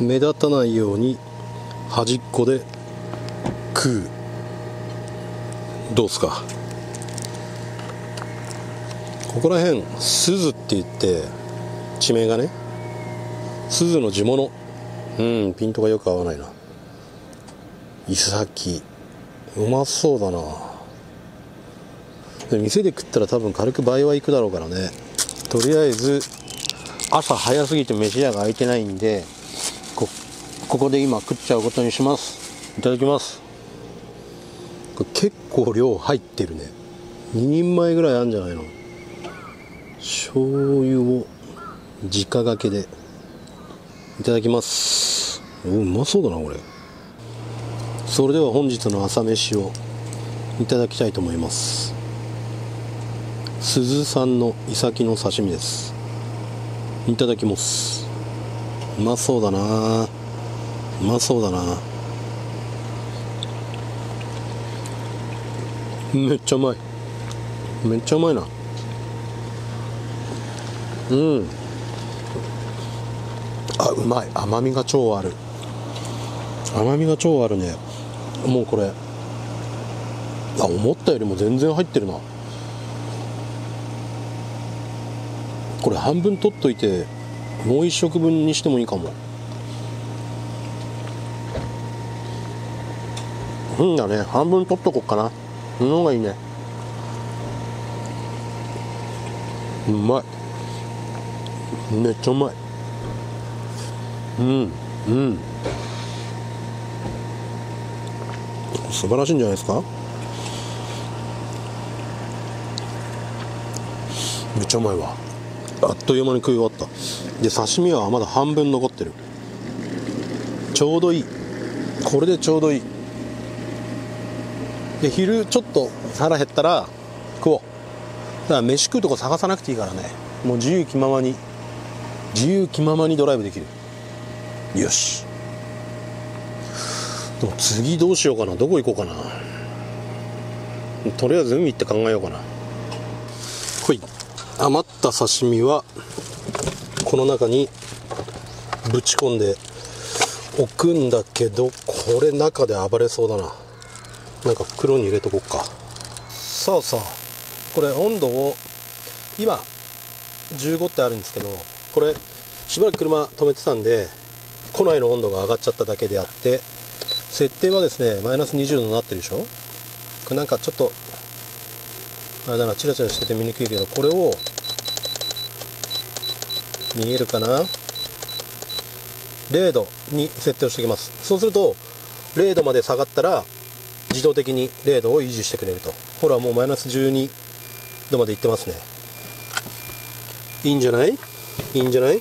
目立たないように端っこで食う。どうすか？ここら辺鈴って言って地名がね鈴の地物。うんピントがよく合わないな。イサキうまそうだな。店で食ったら多分軽く倍はいくだろうからね。とりあえず朝早すぎて飯屋が開いてないんでここで今食っちゃうことにします。いただきます。これ結構量入ってるね。2人前ぐらいあるんじゃないの？醤油を直がけで。いただきます。おうまそうだなこれ。それでは本日の朝飯をいただきたいと思います。鈴さんのイサキの刺身です。いただきます。うまそうだなうまそうだな。めっちゃうまい。めっちゃうまいな。うん。あうまい。甘みが超ある。甘みが超あるね。もうこれ。あ思ったよりも全然入ってるな。これ半分取っといてもう一食分にしてもいいかも。うんだね。半分取っとこっかな。その方がいいね。うまい。めっちゃうまい。うんうん。素晴らしいんじゃないですか？めっちゃうまいわ。あっという間に食い終わった。で刺身はまだ半分残ってる。ちょうどいい。これでちょうどいい。で昼ちょっと腹減ったら食おう。だから飯食うとこ探さなくていいからね。もう自由気ままに自由気ままにドライブできる。よし。でも次どうしようかな。どこ行こうかな。とりあえず海行って考えようかな。ほい。余った刺身はこの中にぶち込んで置くんだけどこれ中で暴れそうだな。なんか袋に入れとこうか。さあさあこれ温度を今15ってあるんですけどこれしばらく車止めてたんで庫内の温度が上がっちゃっただけであって設定はですねマイナス20度になってるでしょ？これなんかちょっとあれだなチラチラしてて見にくいけどこれを見えるかな？0度に設定をしておきます。そうすると0度まで下がったら自動的に0度を維持してくれると。ほらもうマイナス12度までいってますね。いいんじゃない？いいんじゃない？